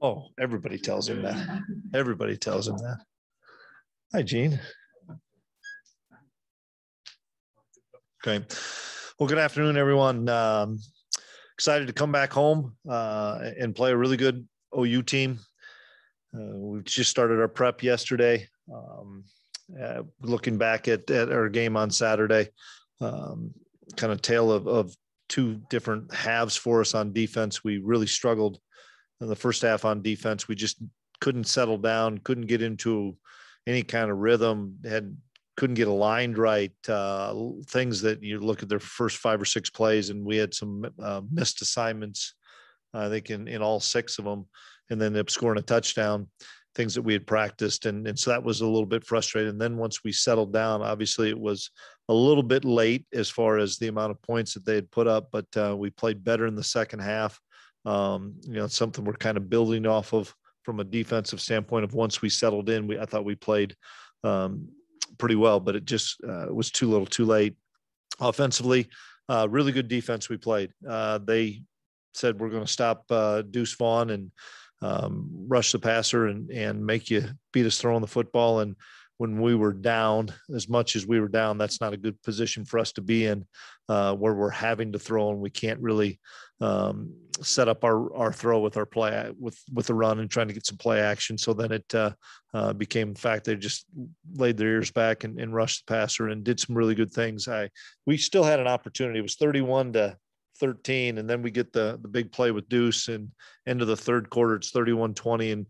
Oh, everybody tells him that. Everybody tells him that. Hi, Gene. Okay. Well, good afternoon, everyone. Um, excited to come back home uh, and play a really good OU team. Uh, we just started our prep yesterday. Um, uh, looking back at, at our game on Saturday, um, kind of tale of, of two different halves for us on defense. We really struggled in the first half on defense. We just couldn't settle down, couldn't get into any kind of rhythm, had couldn't get aligned right. Uh, things that you look at their first five or six plays, and we had some uh, missed assignments. I think in in all six of them, and then up scoring a touchdown. Things that we had practiced, and and so that was a little bit frustrating. And then once we settled down, obviously it was a little bit late as far as the amount of points that they had put up, but uh, we played better in the second half. Um, you know, something we're kind of building off of from a defensive standpoint. Of once we settled in, we I thought we played um, pretty well, but it just uh, was too little, too late. Offensively, uh, really good defense we played. Uh, they said we're going to stop uh, Deuce Vaughn and um, rush the passer and and make you beat us throwing the football. And when we were down, as much as we were down, that's not a good position for us to be in, uh, where we're having to throw and we can't really um, set up our our throw with our play with with the run and trying to get some play action. So then it uh, uh, became the fact they just laid their ears back and, and rushed the passer and did some really good things. I we still had an opportunity. It was thirty one to 13 and then we get the the big play with deuce and end of the third quarter it's 31 20 and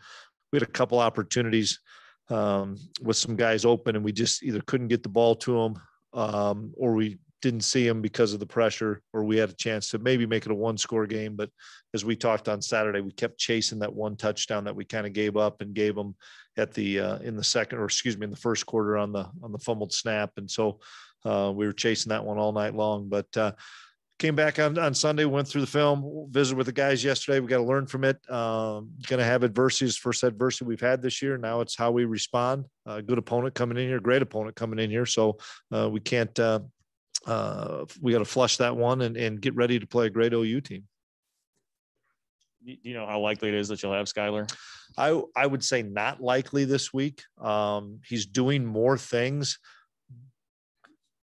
we had a couple opportunities um, with some guys open and we just either couldn't get the ball to them um, or we didn't see him because of the pressure or we had a chance to maybe make it a one score game. But as we talked on saturday we kept chasing that one touchdown that we kind of gave up and gave them at the uh, in the second or excuse me in the first quarter on the on the fumbled snap. And so uh, we were chasing that one all night long. But uh, came back on, on Sunday, went through the film, visited with the guys yesterday. We got to learn from it. Um, going to have adversities, first adversity we've had this year. Now it's how we respond. Uh, good opponent coming in here, great opponent coming in here. So uh, we can't, uh, uh we got to flush that one and, and get ready to play a great OU team. Do you know how likely it is that you'll have Skylar? I, I would say not likely this week. Um, he's doing more things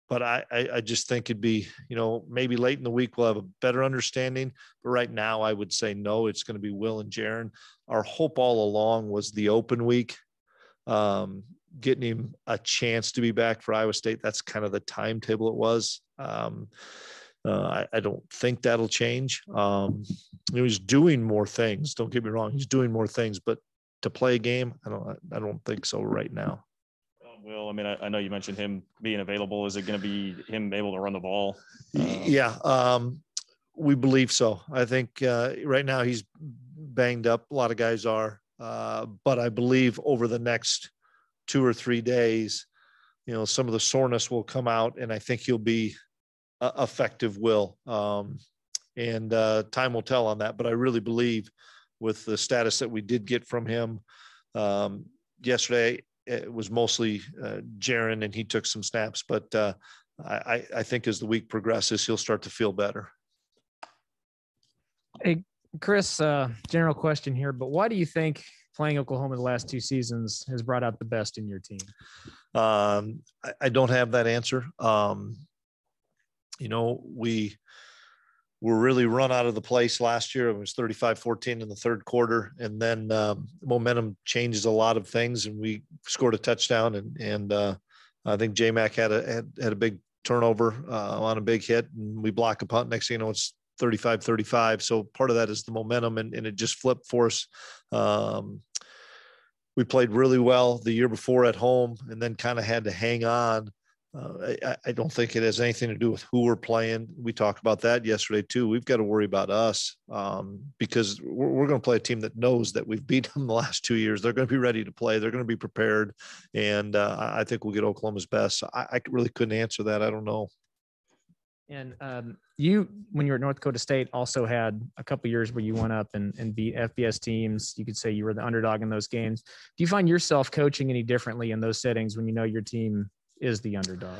but I, I, just think it'd be, you know, maybe late in the week we'll have a better understanding. But right now, I would say no. It's going to be Will and Jaren. Our hope all along was the open week, um, getting him a chance to be back for Iowa State. That's kind of the timetable it was. Um, uh, I, I, don't think that'll change. Um, he's doing more things. Don't get me wrong; he's doing more things, but to play a game, I don't. I don't think so right now. Will, I mean, I, I, know you mentioned him being available. Is it going to be him able to run the ball? Uh, yeah, um, we believe so. I think uh, right now he's banged up. A lot of guys are, uh, but I believe over the next two or three days, you know, some of the soreness will come out, and I think he'll be uh, effective. Will, um, and uh, time will tell on that. But I really believe with the status that we did get from him um, yesterday it was mostly uh, Jaren, and he took some snaps. But uh, I, I think as the week progresses, he'll start to feel better. Hey, Chris, uh, general question here, but why do you think playing Oklahoma the last two seasons has brought out the best in your team? Um, I, I, don't have that answer. Um, you know, we were really run out of the place last year. It was 35 14 in the third quarter. And then um, momentum changes a lot of things. And we scored a touchdown. And, and uh, I think J Mac had a, had, had a big turnover uh, on a big hit. And we block a punt. Next thing you know, it's 35 35. So part of that is the momentum. And, and it just flipped for us. Um, we played really well the year before at home and then kind of had to hang on uh, I, I, don't think it has anything to do with who we're playing. We talked about that yesterday too. We've got to worry about us um, because we're, we're going to play a team that knows that we've beat them the last two years. They're going to be ready to play. They're going to be prepared, and uh, I think we'll get Oklahoma's best. I, I, really couldn't answer that. I don't know. And um, you, when you were at North Dakota State, also had a couple years where you went up and, and beat FBS teams. You could say you were the underdog in those games. Do you find yourself coaching any differently in those settings when you know your team is the underdog?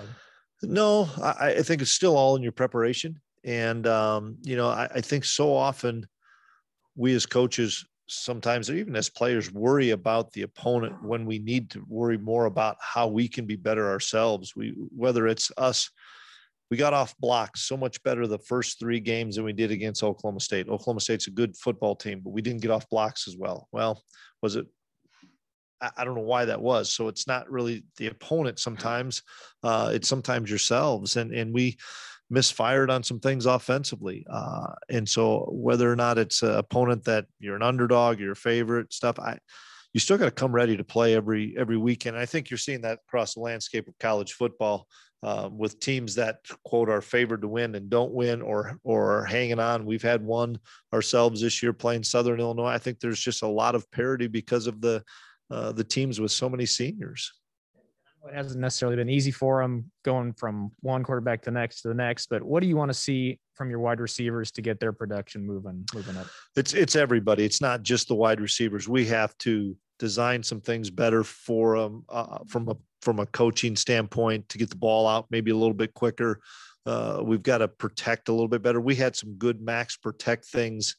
No, I, I think it's still all in your preparation. And, um, you know, I, I think so often we as coaches sometimes even as players worry about the opponent when we need to worry more about how we can be better ourselves. We whether it's us we got off blocks so much better the first three games than we did against Oklahoma State. Oklahoma State's a good football team, but we didn't get off blocks as well. Well, was it? I don't know why that was. So it's not really the opponent sometimes. Uh, it's sometimes yourselves. And and we misfired on some things offensively. Uh, and so whether or not it's an opponent that you're an underdog, your favorite stuff, I you still got to come ready to play every every weekend. I think you're seeing that across the landscape of college football uh, with teams that quote are favored to win and don't win or or hanging on. We've had one ourselves this year playing Southern Illinois. I think there's just a lot of parity because of the uh, the teams with so many seniors. It hasn't necessarily been easy for them going from one quarterback to the next to the next. But what do you want to see from your wide receivers to get their production moving moving up? It's it's everybody. It's not just the wide receivers. We have to design some things better for them uh, from a from a coaching standpoint to get the ball out maybe a little bit quicker. Uh, we've got to protect a little bit better. We had some good max protect things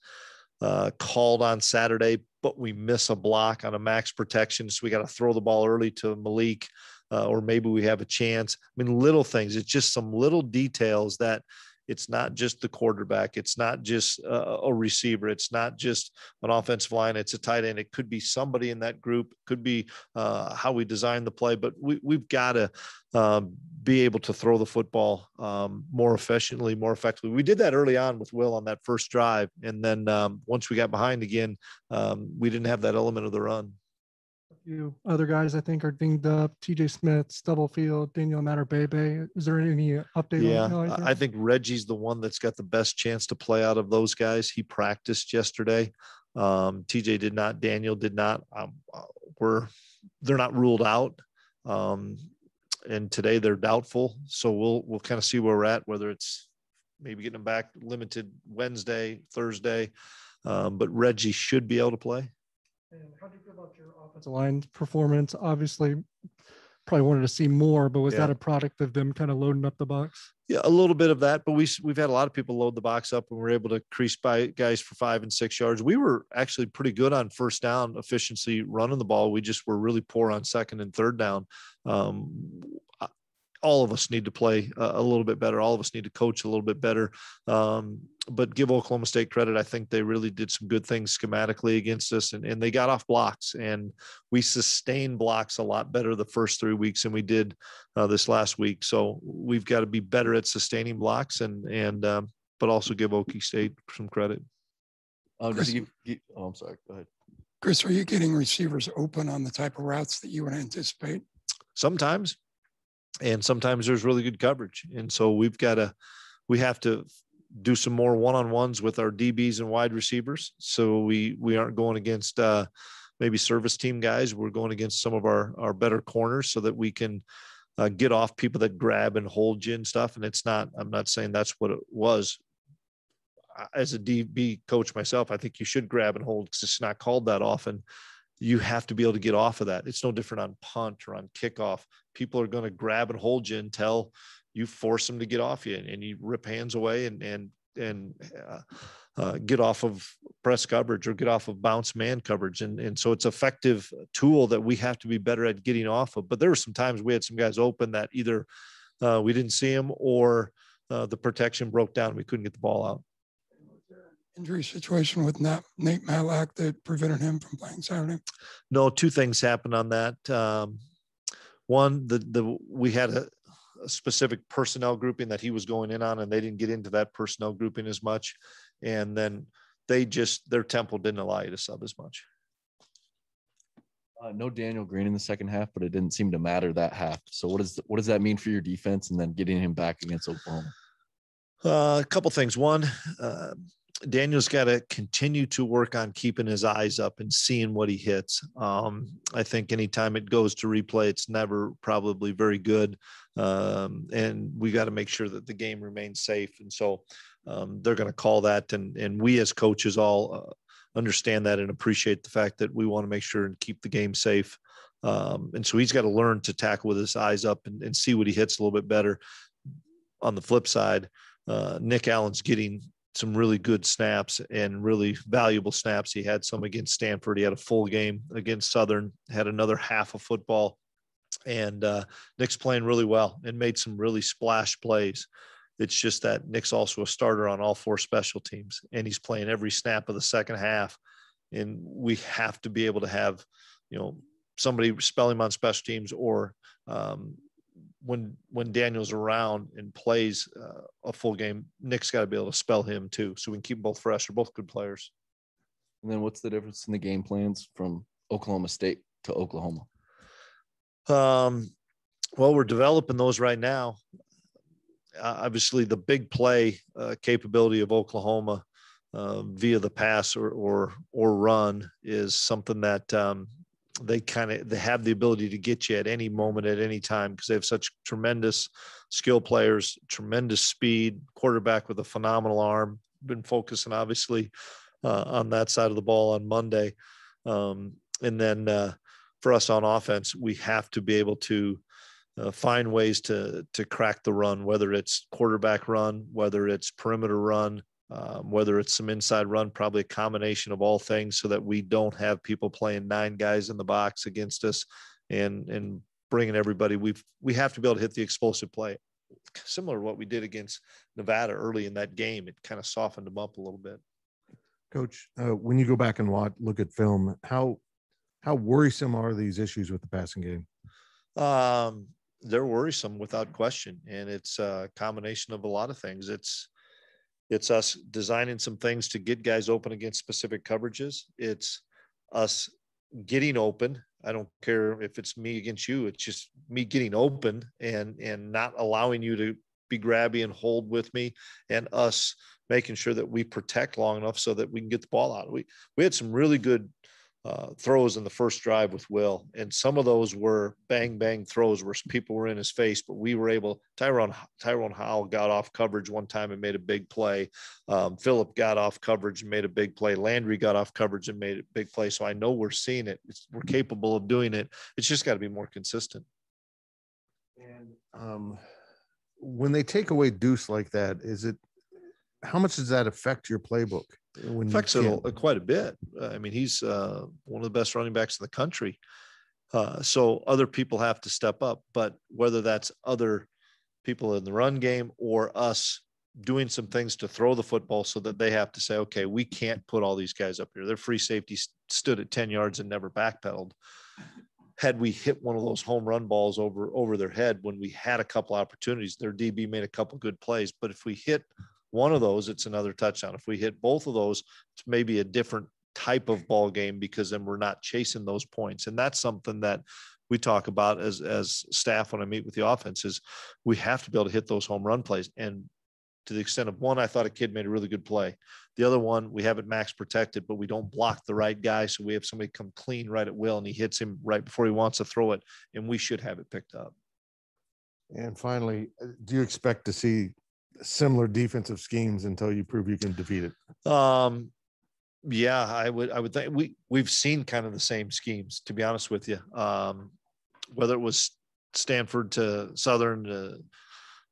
uh, called on Saturday, but we miss a block on a max protection, so we got to throw the ball early to Malik. Uh, or maybe we have a chance. I mean, little things. It's just some little details that it's not just the quarterback. It's not just a, a receiver. It's not just an offensive line. It's a tight end. It could be somebody in that group. It could be uh, how we design the play. But we, we've got to um, be able to throw the football um, more efficiently, more effectively. We did that early on with Will on that first drive, and then um, once we got behind again, um, we didn't have that element of the run few other guys I think are dinged up. TJ Smith, Stubblefield, Daniel Imatorbhebhe. Is there any update? Yeah, I think Reggie's the one that's got the best chance to play out of those guys. He practiced yesterday. Um, TJ did not. Daniel did not. Um, uh, we're they're not ruled out. Um, and today they're doubtful. So we'll we'll kind of see where we're at. Whether it's maybe getting them back limited Wednesday, Thursday. Um, but Reggie should be able to play. And how do you feel about your offensive line performance? Obviously, probably wanted to see more, but was yeah. that a product of them kind of loading up the box? Yeah, a little bit of that, but we we've had a lot of people load the box up and we're able to crease by guys for five and six yards. We were actually pretty good on first down efficiency running the ball. We just were really poor on second and third down. Um, all of us need to play a, little bit better. All of us need to coach a little bit better. Um, but give Oklahoma State credit. I think they really did some good things schematically against us and, and they got off blocks and we sustained blocks a lot better the first three weeks than we did uh, this last week. So we've got to be better at sustaining blocks and, and, um, but also give Okie State some credit. Oh, Chris, give, give, oh, I'm sorry. Go ahead. Chris, are you getting receivers open on the type of routes that you would anticipate? Sometimes, and sometimes there's really good coverage, and so we've got to, we have to do some more one-on-ones with our DBs and wide receivers. So we we aren't going against uh, maybe service team guys. We're going against some of our our better corners so that we can uh, get off people that grab and hold you and stuff. And it's not. I'm not saying that's what it was. As a DB coach myself, I think you should grab and hold because it's not called that often. You have to be able to get off of that. It's no different on punt or on kickoff. People are going to grab and hold you until you force them to get off you and you rip hands away and and and uh, uh, get off of press coverage or get off of bounce man coverage and and so it's effective tool that we have to be better at getting off of but there were some times we had some guys open that either uh, we didn't see them or uh, the protection broke down we couldn't get the ball out injury situation with Nate, Nate Matlack that prevented him from playing Saturday? No, two things happened on that. Um, one, the the we had a, a specific personnel grouping that he was going in on, and they didn't get into that personnel grouping as much. And then they just their temple didn't allow you to sub as much. Uh, no Daniel Green in the second half, but it didn't seem to matter that half. So what does what does that mean for your defense, and then getting him back against Oklahoma? Uh, a couple things. One, uh, Daniel's got to continue to work on keeping his eyes up and seeing what he hits. Um, I think anytime it goes to replay, it's never probably very good. Um, and we got to make sure that the game remains safe. And so um, they're going to call that. And, and we as coaches all uh, understand that and appreciate the fact that we want to make sure and keep the game safe. Um, and so he's got to learn to tackle with his eyes up and, and see what he hits a little bit better. On the flip side, uh, Nick Allen's getting some really good snaps and really valuable snaps. He had some against Stanford. He had a full game against Southern. Had another half of football, and uh, Nick's playing really well and made some really splash plays. It's just that Nick's also a starter on all four special teams, and he's playing every snap of the second half. And we have to be able to have, you know, somebody spell him on special teams or um, when when Daniel's around and plays uh, a full game, Nick's got to be able to spell him too, so we can keep them both fresh. They're both good players. And then what's the difference in the game plans from Oklahoma State to Oklahoma? Um, well, we're developing those right now. Uh, obviously, the big play uh, capability of Oklahoma uh, via the pass or or or run is something that um, they kind of they have the ability to get you at any moment at any time because they have such tremendous skill players tremendous speed quarterback with a phenomenal arm been focusing obviously uh, on that side of the ball on monday. Um, and then uh, for us on offense we have to be able to uh, find ways to to crack the run whether it's quarterback run whether it's perimeter run um, whether it's some inside run, probably a combination of all things, so that we don't have people playing nine guys in the box against us, and and bringing everybody. We we have to be able to hit the explosive play, similar to what we did against Nevada early in that game. It kind of softened them up a little bit. Coach, uh, when you go back and watch, look at film, how how worrisome are these issues with the passing game? Um, they're worrisome without question, and it's a combination of a lot of things. It's it's us designing some things to get guys open against specific coverages. It's us getting open. I don't care if it's me against you. It's just me getting open and and not allowing you to be grabby and hold with me, and us making sure that we protect long enough so that we can get the ball out. We we had some really good uh, throws in the first drive with Will, and some of those were bang bang throws where people were in his face, but we were able. Tyrone Tyrone Howell got off coverage one time and made a big play. Um, Philip got off coverage and made a big play. Landry got off coverage and made a big play. So I know we're seeing it. It's, we're capable of doing it. It's just got to be more consistent. And um, when they take away Deuce like that, is it how much does that affect your playbook? When affects it quite a bit. Uh, I mean, he's uh, one of the best running backs in the country. Uh, so other people have to step up, but whether that's other people in the run game or us doing some things to throw the football so that they have to say, okay, we can't put all these guys up here. Their free safety stood at 10 yards and never backpedaled. Had we hit one of those home run balls over over their head when we had a couple opportunities, their DB made a couple good plays. But if we hit one of those, it's another touchdown. If we hit both of those, it's maybe a different type of ball game because then we're not chasing those points. And that's something that we talk about as as staff when I meet with the offense is we have to be able to hit those home run plays. And to the extent of one, I thought a kid made a really good play. The other one, we have it max protected, but we don't block the right guy. So we have somebody come clean right at will and he hits him right before he wants to throw it. And we should have it picked up. And finally, uh, do you expect to see similar defensive schemes until you prove you can defeat it? Um, yeah, I would. I would think we we've seen kind of the same schemes. To be honest with you, um, whether it was Stanford to Southern to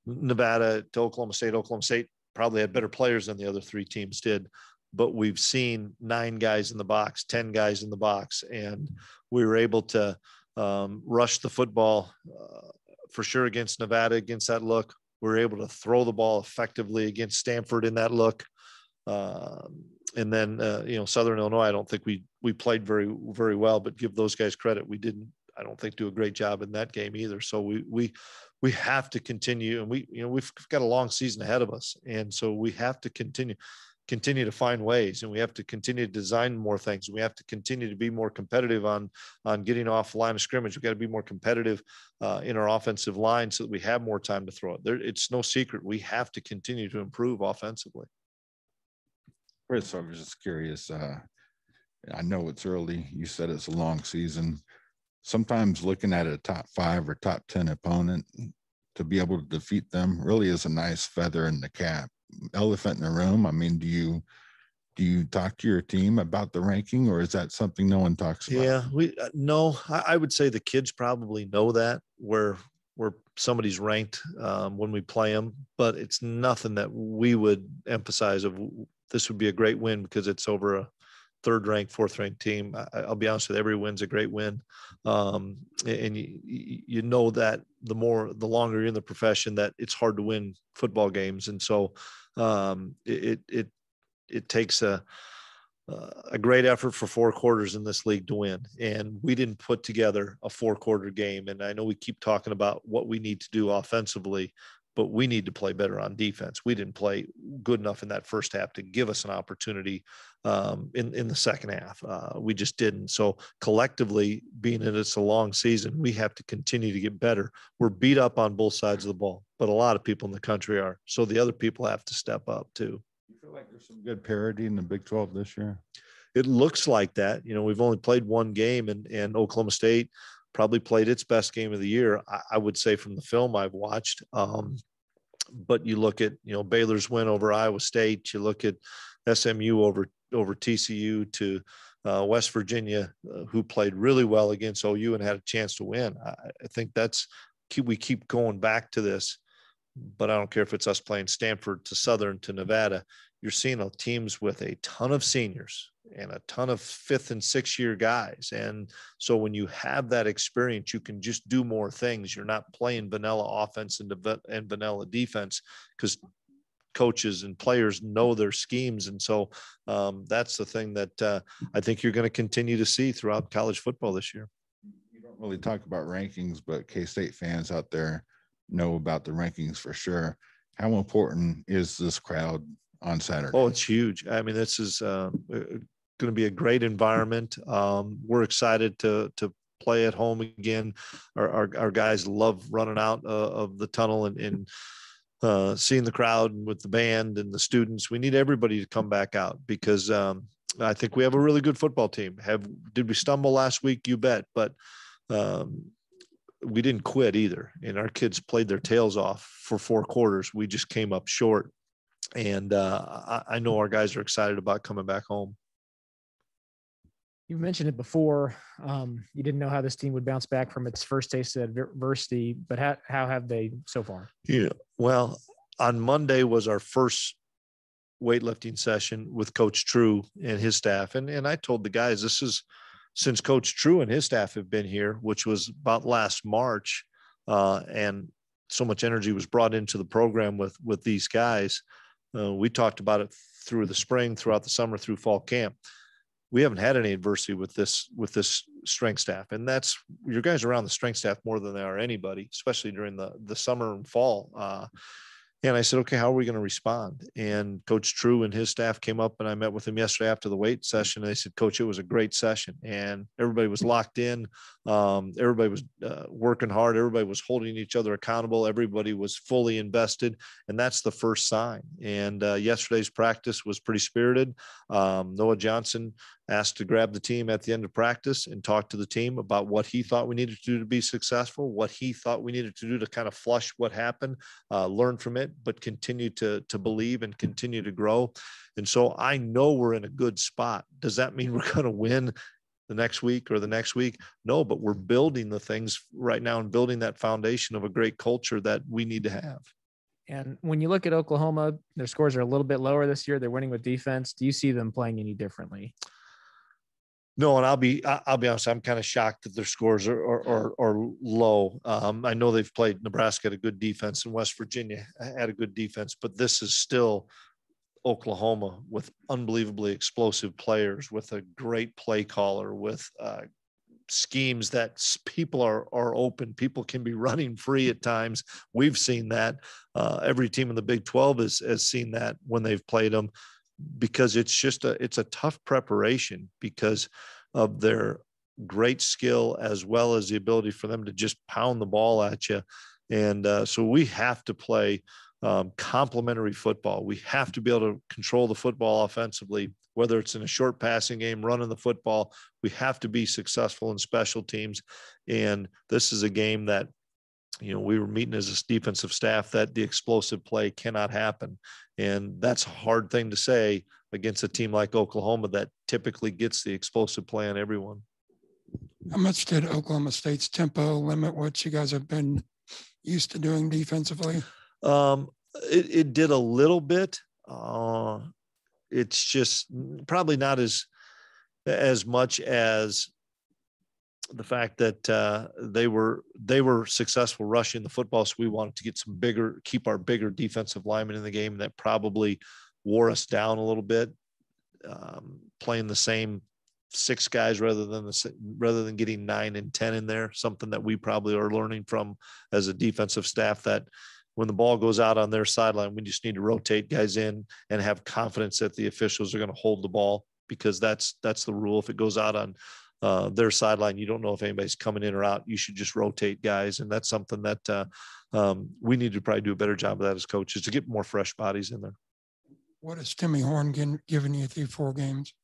Nevada to Oklahoma State, Oklahoma State probably had better players than the other three teams did. But we've seen nine guys in the box, ten guys in the box, and we were able to um, rush the football uh, for sure against Nevada against that look we were able to throw the ball effectively against Stanford in that look. Um, and then, uh, you know, Southern Illinois, I don't think we we played very very well, but give those guys credit. We didn't, I don't think, do a great job in that game either. So we we we have to continue, and we you know we've got a long season ahead of us, and so we have to continue continue to find ways and we have to continue to design more things. We have to continue to be more competitive on on getting off line of scrimmage. We've got to be more competitive uh, in our offensive line so that we have more time to throw it. There it's no secret. We have to continue to improve offensively. Chris i was just curious uh, i know it's early. You said it's a long season. Sometimes looking at a top five or top 10 opponent to be able to defeat them really is a nice feather in the cap elephant in the room? I mean, do you do you talk to your team about the ranking, or is that something no one talks about? Yeah, we uh, no. I, I would say the kids probably know that where where somebody's ranked um, when we play them, but it's nothing that we would emphasize of this would be a great win because it's over a third ranked, fourth ranked team. I, will be honest with you, every win's a great win. Um, and you, you know that the more, the longer you're in the profession that it's hard to win football games. And so um, it, it, it takes a, a great effort for four quarters in this league to win. And we didn't put together a four quarter game. And I know we keep talking about what we need to do offensively, but we need to play better on defense. We didn't play good enough in that first half to give us an opportunity um, in in the second half. Uh, we just didn't. So collectively, being that it's a long season, we have to continue to get better. We're beat up on both sides of the ball, but a lot of people in the country are. So the other people have to step up too. You feel like there's some good parity in the Big 12 this year? It looks like that. You know, we've only played one game, and and Oklahoma State probably played its best game of the year. I, I would say from the film I've watched. Um, but you look at you know Baylor's win over Iowa State. You look at SMU over over TCU to uh, West Virginia, uh, who played really well against OU and had a chance to win. I, I think that's we keep going back to this, but I don't care if it's us playing Stanford to Southern to Nevada. You're seeing teams with a ton of seniors and a ton of fifth and sixth year guys. And so when you have that experience, you can just do more things. You're not playing vanilla offense and, and vanilla defense because coaches and players know their schemes. And so um, that's the thing that uh, I think you're going to continue to see throughout college football this year. You don't really talk about rankings, but K State fans out there know about the rankings for sure. How important is this crowd on Saturday? Oh, it's huge. I mean, this is uh, going to be a great environment. Um, we're excited to to play at home again. Our our, our guys love running out uh, of the tunnel and, and uh, seeing the crowd and with the band and the students. We need everybody to come back out because um, I think we have a really good football team. Have did we stumble last week? You bet, but. Um, we didn't quit either, and our kids played their tails off for four quarters. We just came up short, and uh, I, I know our guys are excited about coming back home you mentioned it before. Um, you didn't know how this team would bounce back from its first taste of adversity, but how, how have they so far? Yeah. Well, on Monday was our first weightlifting session with Coach True and his staff. And, and I told the guys, this is since Coach True and his staff have been here, which was about last March. Uh, and so much energy was brought into the program with, with these guys. Uh, we talked about it through the spring, throughout the summer, through fall camp. We haven't had any adversity with this with this strength staff and that's your guys around the strength staff more than they are anybody especially during the the summer and fall uh, and I said, okay, how are we going to respond? And Coach True and his staff came up and I met with him yesterday after the weight session. And they said, Coach, it was a great session. And everybody was locked in. Um, everybody was uh, working hard. Everybody was holding each other accountable. Everybody was fully invested. And that's the first sign. And uh, yesterday's practice was pretty spirited. Um, Noah Johnson asked to grab the team at the end of practice and talk to the team about what he thought we needed to do to be successful, what he thought we needed to do to kind of flush what happened, uh, learn from it, but continue to, to believe and continue to grow. And so I know we're in a good spot. Does that mean we're going to win the next week or the next week? No, but we're building the things right now and building that foundation of a great culture that we need to have. And when you look at Oklahoma, their scores are a little bit lower this year. They're winning with defense. Do you see them playing any differently? No, and I'll be I'll be honest. I'm kind of shocked that their scores are are, are, are low. Um, I know they've played Nebraska had a good defense and West Virginia had a good defense, but this is still Oklahoma with unbelievably explosive players, with a great play caller, with uh, schemes that people are are open. People can be running free at times. We've seen that. Uh, every team in the Big 12 has has seen that when they've played them because it's just a it's a tough preparation because of their great skill as well as the ability for them to just pound the ball at you. And uh, so we have to play um, complementary football. We have to be able to control the football offensively whether it's in a short passing game running the football. We have to be successful in special teams. And this is a game that you know, we were meeting as a defensive staff that the explosive play cannot happen. And that's a hard thing to say against a team like Oklahoma that typically gets the explosive play on everyone. How much did Oklahoma State's tempo limit what you guys have been used to doing defensively? Um, it, it did a little bit. Uh, it's just probably not as as much as the fact that uh, they were they were successful rushing the football. So we wanted to get some bigger, keep our bigger defensive linemen in the game. That probably wore us down a little bit, um, playing the same six guys rather than the rather than getting nine and ten in there. Something that we probably are learning from as a defensive staff that when the ball goes out on their sideline, we just need to rotate guys in and have confidence that the officials are going to hold the ball because that's that's the rule. If it goes out on uh, their sideline, you don't know if anybody's coming in or out. You should just rotate guys, and that's something that uh, um, we need to probably do a better job of that as coaches to get more fresh bodies in there. What has Timmy Horne given you through four games?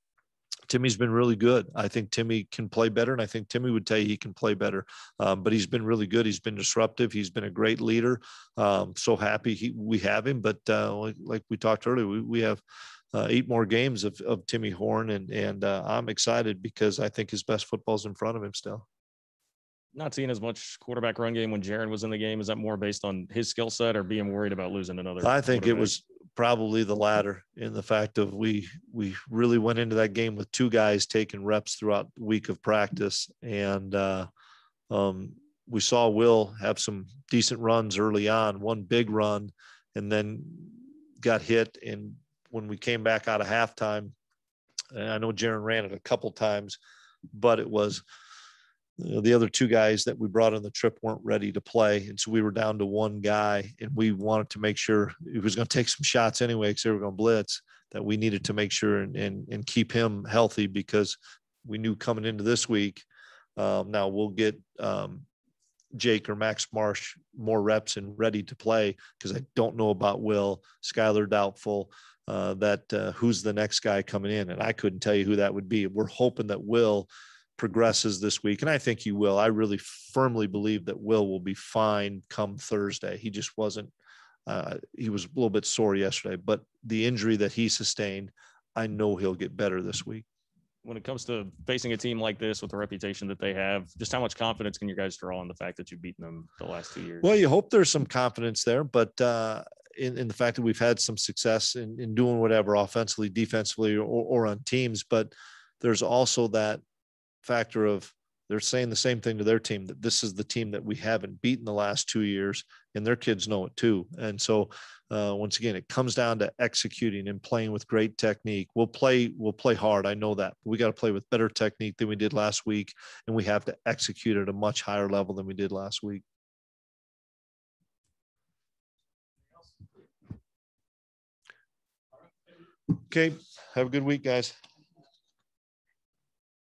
Timmy's been really good. I think Timmy can play better, and I think Timmy would tell you he can play better. Um, but he's been really good. He's been disruptive. He's been a great leader. Um, so happy he, we have him. But uh, like, like, we talked earlier, we, we have uh, eight more games of, of Timmy Horne, and and uh, I'm excited because I think his best football's in front of him still. Not seeing as much quarterback run game when Jaren was in the game. Is that more based on his skill set or being worried about losing another? I think it was probably the latter in the fact of we we really went into that game with two guys taking reps throughout the week of practice and uh, um, we saw will have some decent runs early on one big run and then got hit and when we came back out of halftime i know Jaren ran it a couple times but it was the other two guys that we brought on the trip weren't ready to play. And so we were down to one guy and we wanted to make sure he was going to take some shots anyway, because they were going to blitz that we needed to make sure and, and, and keep him healthy because we knew coming into this week, um, now we'll get um, Jake or Max Marsh more reps and ready to play because I don't know about Will, Skylar doubtful. Uh, that uh, who's the next guy coming in, and I couldn't tell you who that would be. We're hoping that Will progresses this week, and I think he will. I really firmly believe that Will will be fine come Thursday. He just wasn't. Uh, he was a little bit sore yesterday, but the injury that he sustained, I know he'll get better this week. When it comes to facing a team like this with the reputation that they have, just how much confidence can you guys draw on the fact that you've beaten them the last two years? Well, you hope there's some confidence there, but uh, in, in the fact that we've had some success in, in doing whatever offensively, defensively, or, or on teams, but there's also that factor of they're saying the same thing to their team that this is the team that we haven't beaten the last two years, and their kids know it too. And so, uh, once again, it comes down to executing and playing with great technique. We'll play, we'll play hard. I know that. we got to play with better technique than we did last week, and we have to execute at a much higher level than we did last week. Okay, have a good week, guys.